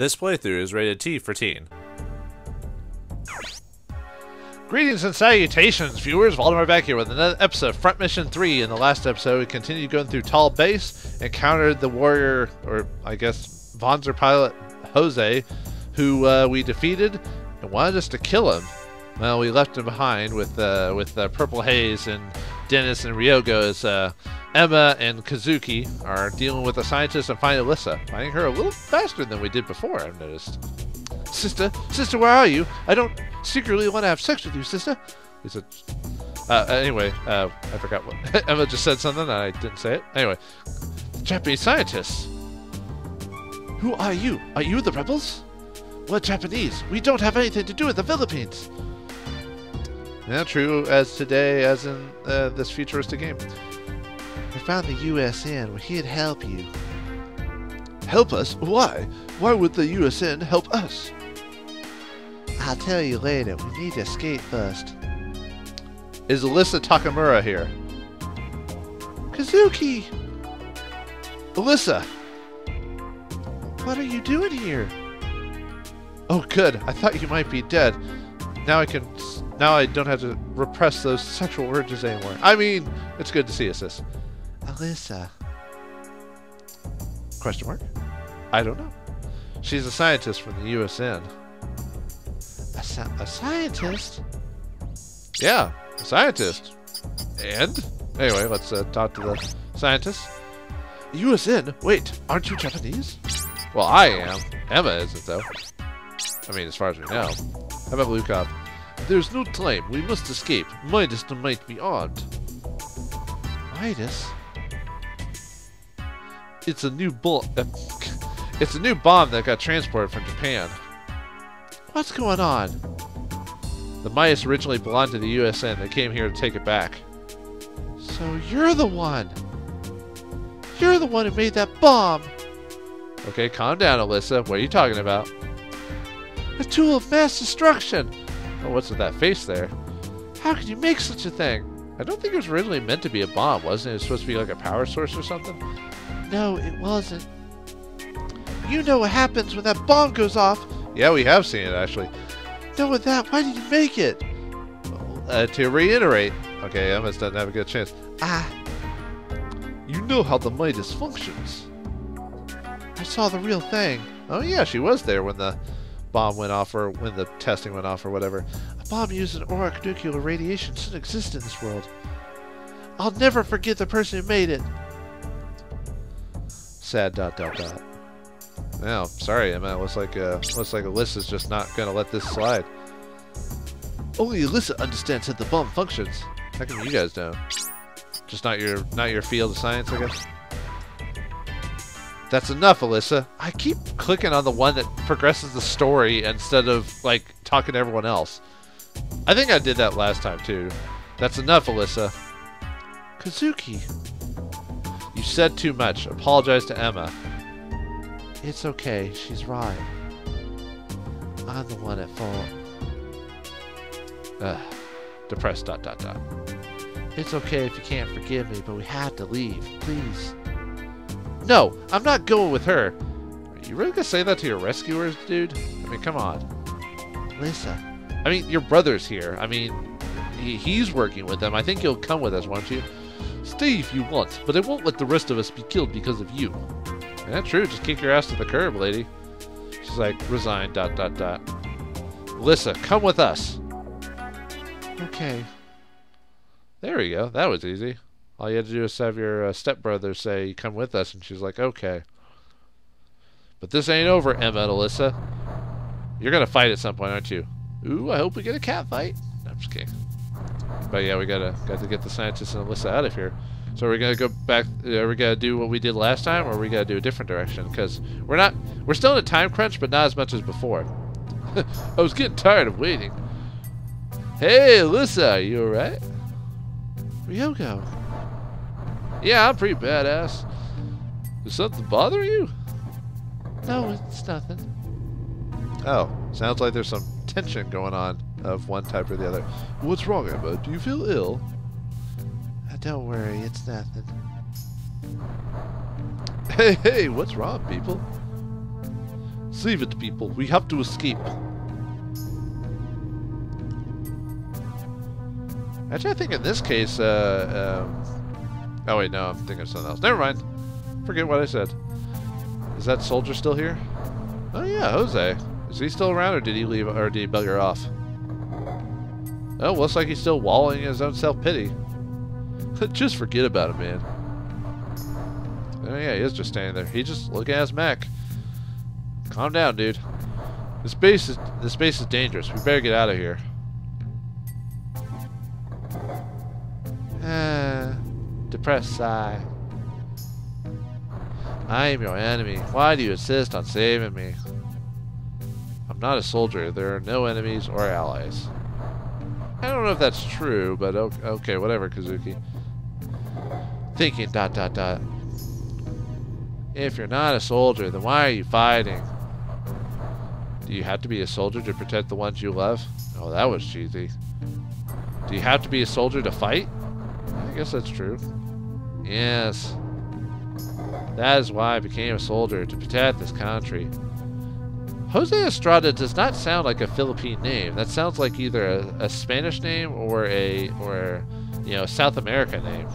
This playthrough is rated T for teen. Greetings and salutations, viewers. Vauldemare back here with another episode of Front Mission 3. In the last episode, we continued going through Taal Base, encountered the warrior, or I guess wanzer pilot Jose, who uh, we defeated and wanted us to kill him. Well, we left him behind with uh, with uh, Purple Haze and Dennis and Ryogo as uh, Emma and Kazuki are dealing with the scientist and finding Alyssa, finding her a little faster than we did before, I've noticed. Sister, sister, where are you? I don't secretly want to have sex with you, sister. He said, uh, anyway, uh, I forgot what. Emma just said something and I didn't say it. Anyway, Japanese scientists. Who are you? Are you the rebels? We're Japanese. We don't have anything to do with the Philippines. Yeah, true as today as in uh, this futuristic game. I found the UCN. where he'd help you. Help us? Why? Why would the UCN help us? I'll tell you later. We need to escape first. Is Alyssa Takamura here? Kazuki! Alyssa! What are you doing here? Oh, good. I thought you might be dead. Now I can. Now I don't have to repress those sexual urges anymore. I mean, it's good to see us, sis. Alyssa. Question mark? I don't know. She's a scientist from the UCN. A, a scientist? Yeah, a scientist. And? Anyway, let's uh, talk to the scientist. UCN? Wait, aren't you Japanese? Well, I am. Emma isn't, though. I mean, as far as we know. How about Lukav? There's no time. We must escape. Midas might be beyond. Midas? It's a new bull. It's a new bomb that got transported from Japan. What's going on? The Midas originally belonged to the UCN. They came here to take it back. So you're the one. You're the one who made that bomb. Okay, calm down, Alyssa. What are you talking about? A tool of mass destruction. Oh, what's with that face there? How could you make such a thing? I don't think it was originally meant to be a bomb, wasn't it? It was supposed to be like a power source or something? No, it wasn't. You know what happens when that bomb goes off. Yeah, we have seen it, actually. No, with that, why did you make it? Uh, to reiterate. Okay, Emma doesn't have a good chance. Ah. You know how the Midas functions. I saw the real thing. Oh yeah, she was there when the bomb went off or when the testing went off or whatever. A bomb using auric nuclear radiation shouldn't exist in this world. I'll never forget the person who made it. Sad dot dot dot. Well, sorry, Emma. It looks like uh, looks like Alyssa's just not gonna let this slide. Only Alyssa understands how the bomb functions. How come you guys don't? Just not your not your field of science, I guess. That's enough, Alyssa. I keep clicking on the one that progresses the story instead of, like, talking to everyone else. I think I did that last time, too. That's enough, Alyssa. Kazuki. You said too much. Apologize to Emma. It's okay. She's right. I'm the one at fault. Ugh. Depressed dot dot dot. It's okay if you can't forgive me, but we have to leave. Please. No, I'm not going with her. Are you really gonna say that to your rescuers, dude? I mean, come on. Lisa. I mean, your brother's here. I mean, he, he's working with them. I think you'll come with us, won't you? Stay if you want, but I won't let the rest of us be killed because of you. Yeah, true. Just kick your ass to the curb, lady. She's like, resign, dot, dot, dot. Lissa, come with us. Okay. There we go. That was easy. All you had to do is have your uh, stepbrother say, come with us, and she's like, okay. But this ain't over, Emma and Alyssa. You're going to fight at some point, aren't you? Ooh, I hope we get a cat fight. No, I'm just kidding. But yeah, we gotta got to get the scientists and Alyssa out of here. So are we gonna go back? Uh, are we gonna do what we did last time, or are we gonna do a different direction? Because we're not, we're still in a time crunch, but not as much as before. I was getting tired of waiting. Hey, Alyssa, are you alright? Ryogo. Yeah, I'm pretty badass. Is something bothering you? No, it's nothing. Oh, sounds like there's some tension going on of one type or the other. What's wrong, Emma? Do you feel ill? Uh, don't worry, it's nothing. Hey, hey, what's wrong, people? Save it, people. We have to escape. Actually, I think in this case, uh, um, oh wait, no, I'm thinking of something else. Never mind. Forget what I said. Is that soldier still here? Oh yeah, Jose. Is he still around, or did he leave, or did he bugger off? Oh, looks like he's still wallowing in his own self-pity. just forget about him, man. Oh yeah, he is just standing there. He just looking at his mech. Calm down, dude. This base is this base is dangerous. We better get out of here. Ah, depressed sigh. I am your enemy. Why do you insist on saving me? I'm not a soldier. There are no enemies or allies. I don't know if that's true, but okay, whatever, Kazuki. Thinking dot dot dot. If you're not a soldier, then why are you fighting? Do you have to be a soldier to protect the ones you love? Oh, that was cheesy. Do you have to be a soldier to fight? I guess that's true. Yes. That is why I became a soldier, to protect this country. Jose Estrada does not sound like a Philippine name. That sounds like either a, a Spanish name or a or you know South America name.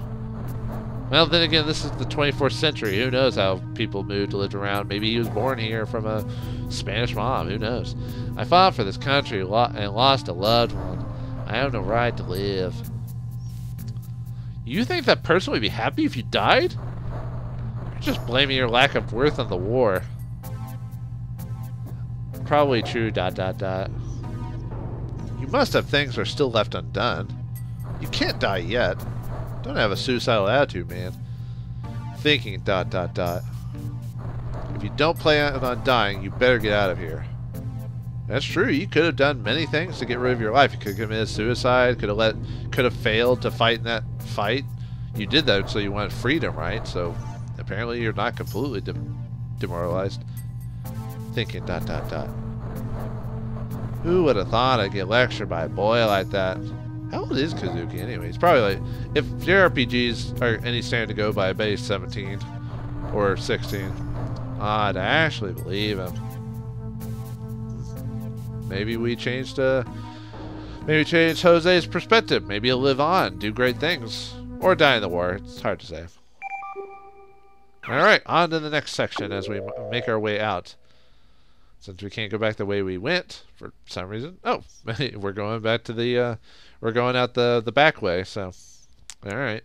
Well, then again, this is the 24th century. Who knows how people moved, to lived around? Maybe he was born here from a Spanish mom. Who knows? I fought for this country and lost a loved one. I have no right to live. You think that person would be happy if you died? You're just blaming your lack of worth on the war. Probably true, dot dot dot. You must have things are still left undone. You can't die yet. Don't have a suicidal attitude, man. Thinking, dot, dot, dot. If you don't plan on dying, you better get out of here. That's true. You could have done many things to get rid of your life. You could have committed suicide. Could have let. Could have failed to fight in that fight. You did that so you wanted freedom, right? So apparently you're not completely de demoralized. Thinking dot dot dot. Who would have thought I'd get lectured by a boy like that? How old is Kazuki anyway? He's probably like, if JRPGs are any standard to go by, I bet he's 17 or 16. I'd actually believe him. Maybe we changed, uh, maybe change Jose's perspective. Maybe he'll live on, do great things, or die in the war. It's hard to say. All right, on to the next section as we make our way out. Since we can't go back the way we went for some reason. Oh, we're going back to the uh, we're going out the the back way. So, all right.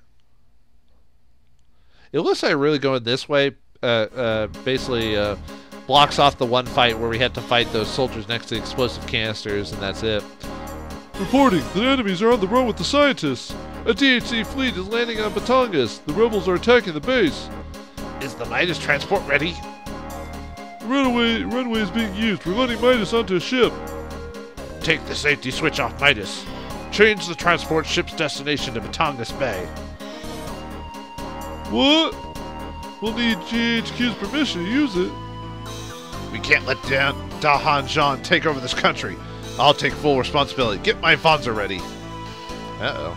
It looks like really going this way. Uh, uh, basically, uh, blocks off the one fight where we had to fight those soldiers next to the explosive canisters, and that's it. Reporting, the enemies are on the run with the scientists. A DHZ fleet is landing on Batangas. The rebels are attacking the base. Is the Midas transport ready? The runaway runway is being used. We're loading Midas onto a ship. Take the safety switch off Midas. Change the transport ship's destination to Batangas Bay. What? We'll need GHQ's permission to use it. We can't let Dan Da Han Zhong take over this country. I'll take full responsibility. Get my wanzer ready. Uh-oh.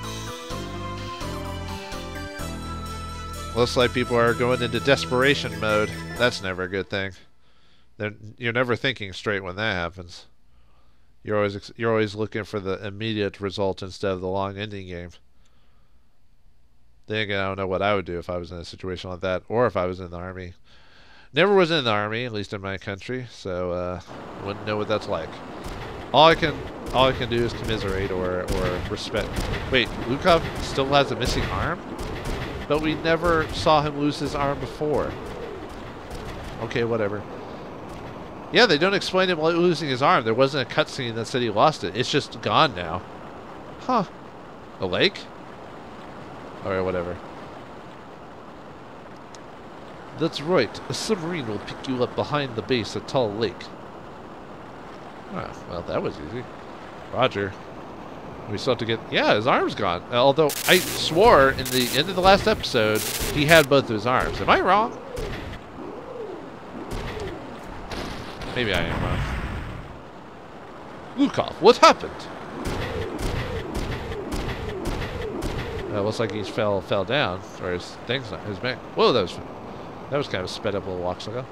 Looks like people are going into desperation mode. That's never a good thing. They're, you're never thinking straight when that happens. You're always you're always looking for the immediate result instead of the long ending game. Then again, I don't know what I would do if I was in a situation like that, or if I was in the army. Never was in the army, at least in my country, so uh, wouldn't know what that's like. All I can all I can do is commiserate or or respect. Wait, Lukav still has a missing arm, but we never saw him lose his arm before. Okay, whatever. Yeah, they don't explain him losing his arm. There wasn't a cutscene that said he lost it. It's just gone now. Huh. A lake? Alright, whatever. That's right. A submarine will pick you up behind the base at Taal Lake. Oh, well, that was easy. Roger. We still have to get... Yeah, his arm's gone. Although, I swore in the end of the last episode, he had both of his arms. Am I wrong? Maybe I am wrong. Lukav, what happened? Uh, looks like he fell fell down, or his thing's not his back. Whoa, that was that was kind of sped up a little walk ago.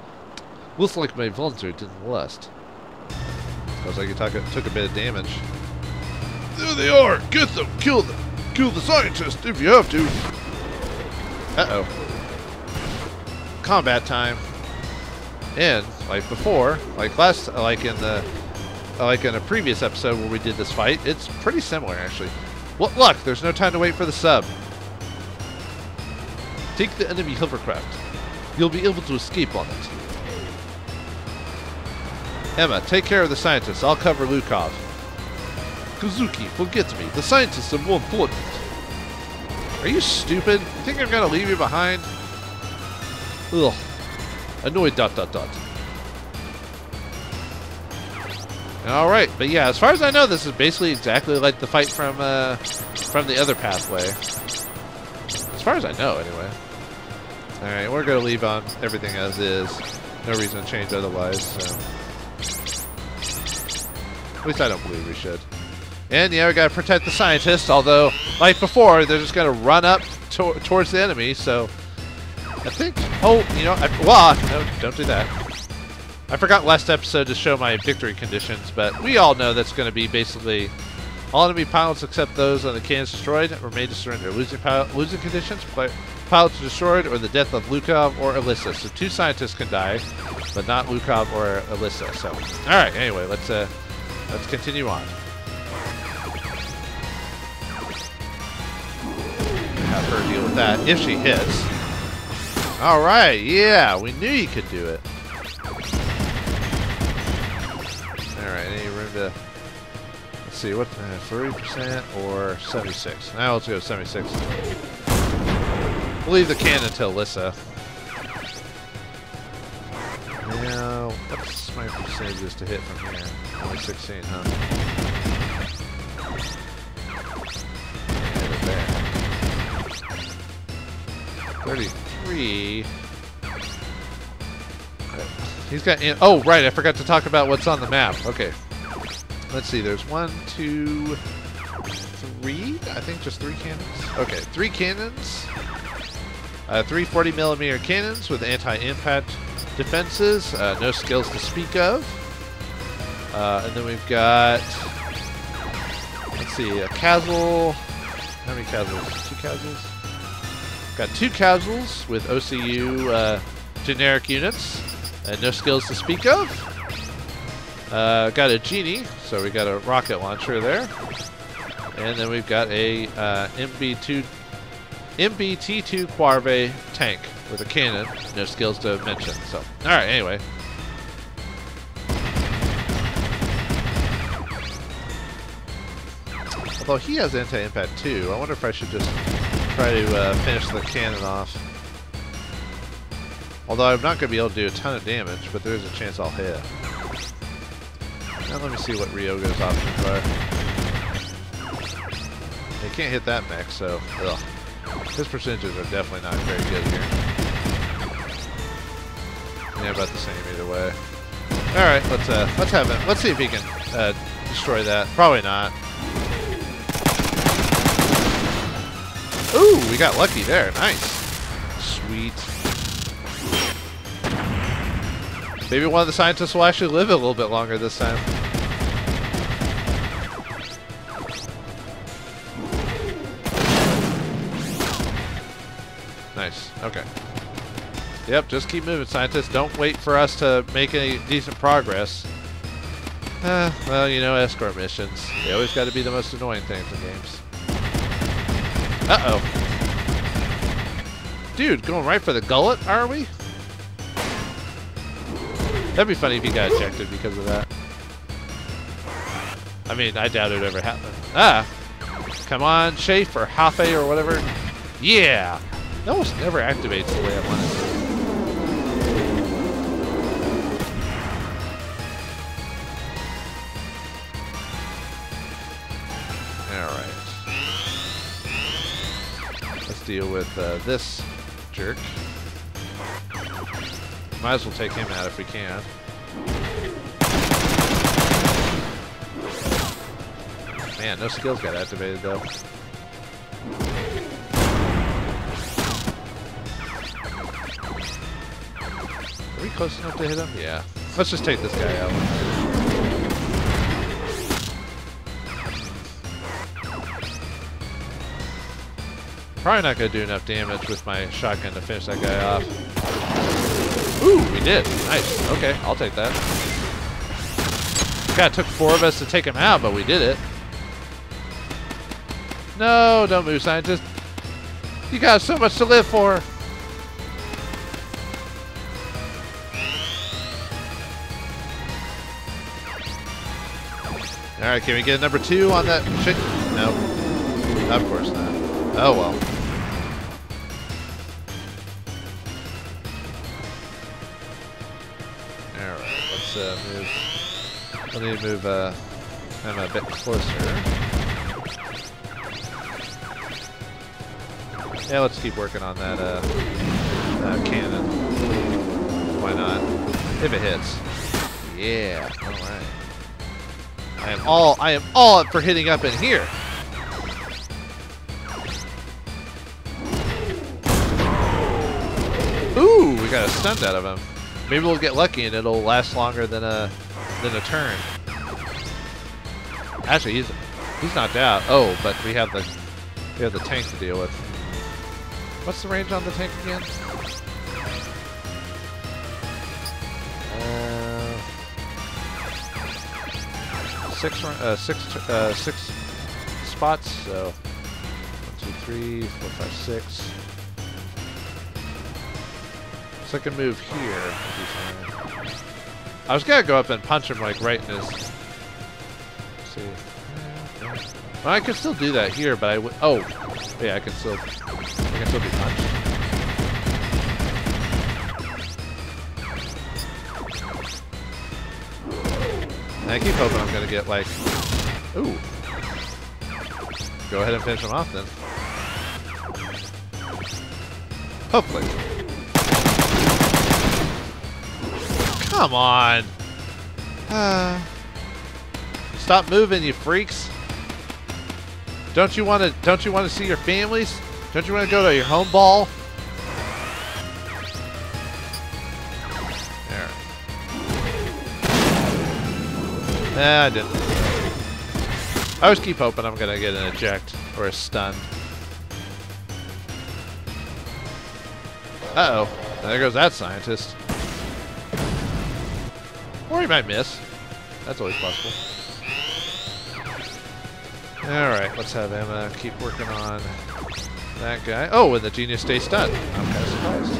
Looks like my Vulture didn't last. Looks like he took a, took a bit of damage. There they are! Get them! Kill them! Kill the scientist if you have to! Uh-oh. Combat time. And, like before, like last, like in the, like in a previous episode where we did this fight, it's pretty similar actually. Well, look, there's no time to wait for the sub. Take the enemy hovercraft. You'll be able to escape on it. Emma, take care of the scientists. I'll cover Lukav. Kazuki, forget me. The scientists are more important. Are you stupid? You think I'm gonna leave you behind? Ugh. Annoyed dot dot dot. Alright, but yeah, as far as I know, this is basically exactly like the fight from uh, from the other pathway. As far as I know, anyway. Alright, we're gonna leave on everything as is. No reason to change otherwise, so. At least I don't believe we should. And yeah, we gotta protect the scientists, although, like before, they're just gonna run up to towards the enemy, so. I think. Oh, you know, I, well, no, don't do that. I forgot last episode to show my victory conditions, but we all know that's going to be basically all enemy pilots except those on the cannons destroyed or made to surrender. Losing pilot, losing conditions, pilots destroyed, or the death of Lukav or Alyssa. So two scientists can die, but not Lukav or Alyssa. So, all right. Anyway, let's uh, let's continue on. Have her deal with that if she hits. All right. Yeah, we knew you could do it. Room to... Let's see, what... Uh, 30% or 76? Now let's go 76. We'll leave the cannon to Alyssa. Now, what's my percentages to hit from here? Only 16, huh? 33... He's got. Oh, right. I forgot to talk about what's on the map. Okay. Let's see. There's one, two, three. I think just three cannons. Okay, three cannons. Uh, three 40 millimeter cannons with anti-impact defenses. Uh, no skills to speak of. Uh, and then we've got. Let's see. A Castle. How many casuals? Two casuals. Got two casuals with OCU uh, generic units. And no skills to speak of. Uh, got a genie, so we got a rocket launcher there. And then we've got a uh, MB2, MBT2 Quarve tank with a cannon. No skills to mention. So, all right. Anyway. Although he has anti-impact too, I wonder if I should just try to uh, finish the cannon off. Although I'm not going to be able to do a ton of damage, but there's a chance I'll hit. Now let me see what Ryogo's options are. They can't hit that mech, so ugh. His percentages are definitely not very good here. Yeah, about the same either way. All right, let's uh, let's have it. Let's see if he can uh, destroy that. Probably not. Ooh, we got lucky there. Nice. Sweet. Maybe one of the scientists will actually live a little bit longer this time. Nice. Okay. Yep, just keep moving, scientists. Don't wait for us to make any decent progress. Uh, well, you know, escort missions. They always got to be the most annoying things in games. Uh-oh. Dude, going right for the gullet, are we? That'd be funny if he got ejected because of that. I mean, I doubt it ever happened. Ah! Come on, Shafe or Hafe or whatever. Yeah! It almost never activates the way I want it to. Alright. Let's deal with uh, this jerk. Might as well take him out if we can. Man, no skills got activated though. Close enough to hit him? Yeah. Let's just take this guy out. Probably not going to do enough damage with my shotgun to finish that guy off. Ooh, we did. Nice. Okay, I'll take that. God, it took four of us to take him out, but we did it. No, don't move, scientist. You got so much to live for. All right, can we get a number two on that shit? No, of course not. Oh well. All right, let's uh, move. I need to move uh, a bit closer. Yeah, let's keep working on that uh, uh, cannon. Why not? If it hits. Yeah. All right. I am all I am all up for hitting up in here. Ooh, we got a stunt out of him. Maybe we'll get lucky and it'll last longer than a than a turn. Actually, he's he's knocked out. Oh, but we have the we have the tank to deal with. What's the range on the tank again? Six, uh, six, uh, six spots. So one, two, three, four, five, six. So I can move here. I was gonna go up and punch him like right in his. Let's see. Well, I could still do that here, but I would. Oh, yeah, I can still. I can still be punched. I keep hoping I'm gonna get like. Ooh. Go ahead and finish him off then. Hopefully. Come on. Uh, stop moving, you freaks. Don't you want to? Don't you want to see your families? Don't you want to go to your home ball? Nah, I didn't. I always keep hoping I'm gonna get an eject or a stun. Uh oh, there goes that scientist. Or he might miss. That's always possible. Alright, let's have Emma keep working on that guy. Oh, and the genius stays stunned. I'm kind of surprised.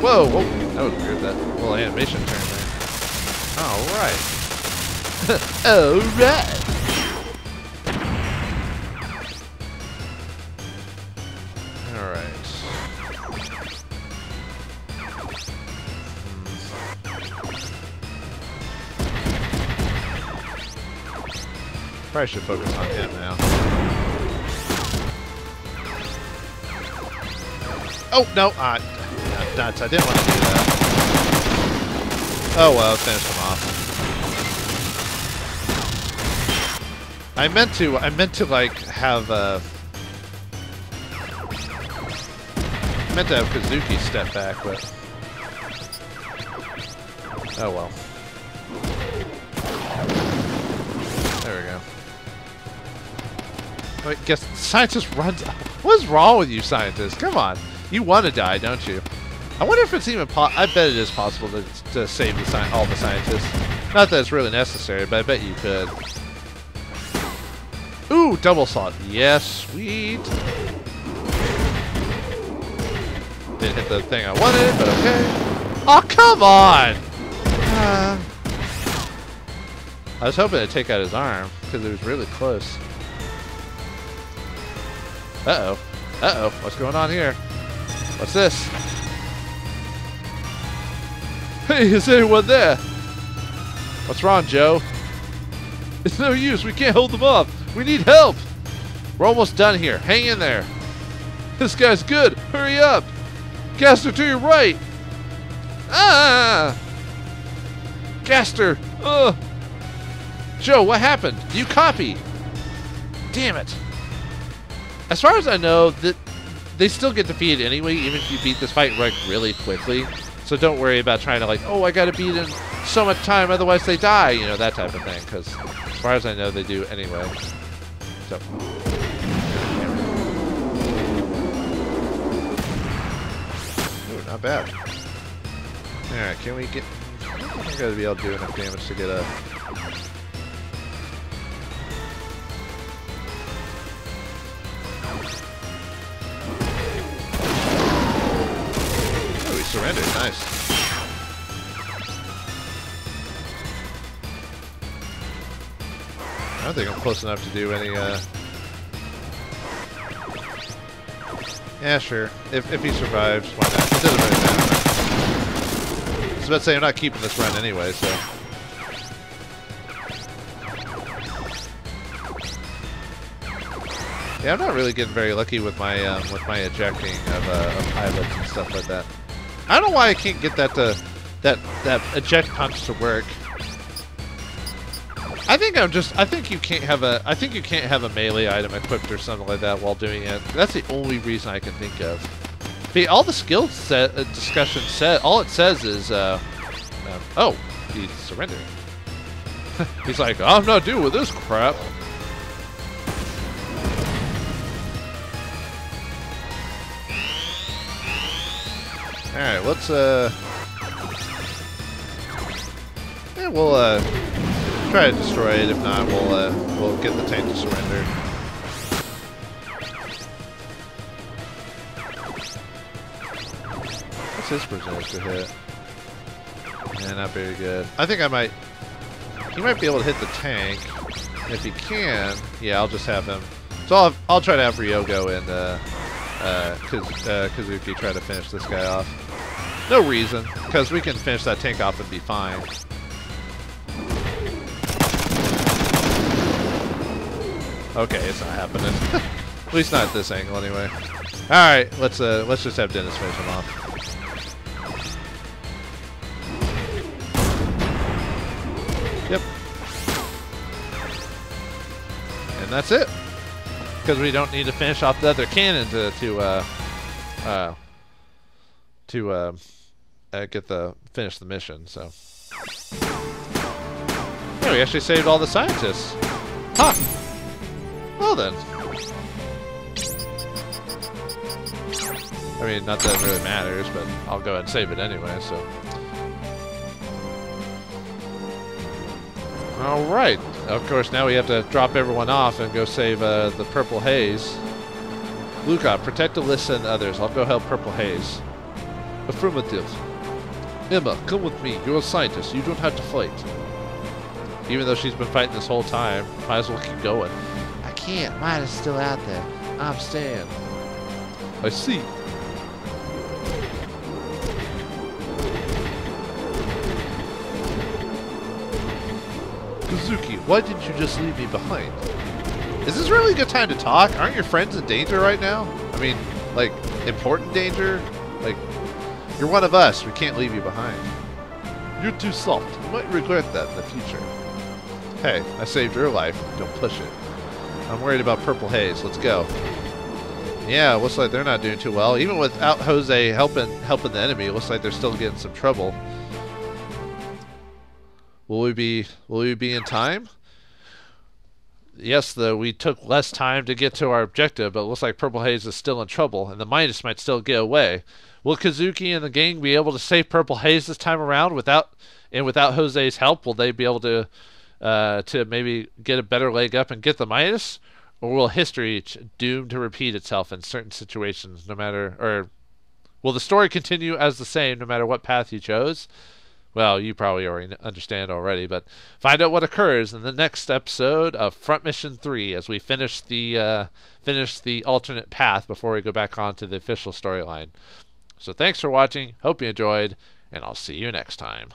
Whoa, whoa, that was weird, that little animation turn there. Alright. Alright. Alright. Probably should focus on him now. Oh, no. Yeah, nuts. I didn't want to do that. Oh, well. Finish him off. I meant to, I meant to, like, have, uh... I meant to have Kazuki step back, but... Oh, well. There we go. I guess scientist runs. What's wrong with you, scientists? Come on, you want to die, don't you? I wonder if it's even. Po I bet it is possible to, to save the all the scientists. Not that it's really necessary, but I bet you could. Ooh, double salt. Yes, sweet. Didn't hit the thing I wanted, but okay. Oh, come on! Uh, I was hoping to take out his arm because it was really close. Uh-oh. Uh-oh. What's going on here? What's this? Hey, is anyone there? What's wrong, Joe? It's no use. We can't hold them off. We need help. We're almost done here. Hang in there. This guy's good. Hurry up. Gaster, to your right. Ah! Gaster! Ugh. Joe, what happened? You copy. Damn it. As far as I know, that they still get defeated anyway, even if you beat this fight like really quickly. So don't worry about trying to like, oh, I got to beat in so much time, otherwise they die. You know that type of thing. Because as far as I know, they do anyway. So. Ooh, not bad. Alright, can we get... I gotta be able to do enough damage to get a... He surrendered. Nice. I don't think I'm close enough to do any, uh... Yeah, sure. If, if he survives, why not? It doesn't really matter. I was about to say, I'm not keeping this run anyway, so... Yeah, I'm not really getting very lucky with my um, with my ejecting of, uh, of pilots and stuff like that. I don't know why I can't get that to that that eject punch to work. I think I'm just. I think you can't have a. I think you can't have a melee item equipped or something like that while doing it. That's the only reason I can think of. But all the skill set uh, discussion said. All it says is, uh, um, oh, he's surrendering. he's like, I'm not dealing with this crap. All right, let's uh. Yeah, we'll uh try to destroy it. If not, we'll uh, we'll get the tank to surrender. What's his percentage to hit? Yeah, not very good. I think I might. He might be able to hit the tank. If he can, yeah, I'll just have him. So I'll I'll try to have Ryogo and uh, uh, Kaz uh, Kazuki try to finish this guy off. No reason, because we can finish that tank off and be fine. Okay, it's not happening. At least not at this angle, anyway. All right, let's uh, let's just have Dennis face him off. Yep. And that's it. Because we don't need to finish off the other cannon to to uh, uh, to uh, uh, get the finish the mission. So. Yeah, we actually saved all the scientists. Huh. Well then. I mean, not that it really matters, but I'll go ahead and save it anyway, so. Alright. Of course, now we have to drop everyone off and go save uh, the Purple Haze. Luca, protect Alyssa and others. I'll go help Purple Haze. Affirmative. Emma, come with me. You're a scientist. You don't have to fight. Even though she's been fighting this whole time, might as well keep going can't. Mine is still out there. I'm staying. I see. Kazuki, why didn't you just leave me behind? Is this really a good time to talk? Aren't your friends in danger right now? I mean, like, important danger? Like, you're one of us. We can't leave you behind. You're too soft. You might regret that in the future. Hey, I saved your life. Don't push it. I'm worried about Purple Haze. Let's go. Yeah, looks like they're not doing too well. Even without Jose helping helping the enemy, it looks like they're still getting some trouble. Will we be will we be in time? Yes, the we took less time to get to our objective, but it looks like Purple Haze is still in trouble, and the Midas might still get away. Will Kazuki and the gang be able to save Purple Haze this time around without and without Jose's help? Will they be able to uh, to maybe get a better leg up and get the Midas? Or will history doom to repeat itself in certain situations, no matter, or will the story continue as the same no matter what path you chose? Well, you probably already understand already, but find out what occurs in the next episode of Front Mission 3 as we finish the uh, finish the alternate path before we go back on to the official storyline. So thanks for watching. Hope you enjoyed, and I'll see you next time.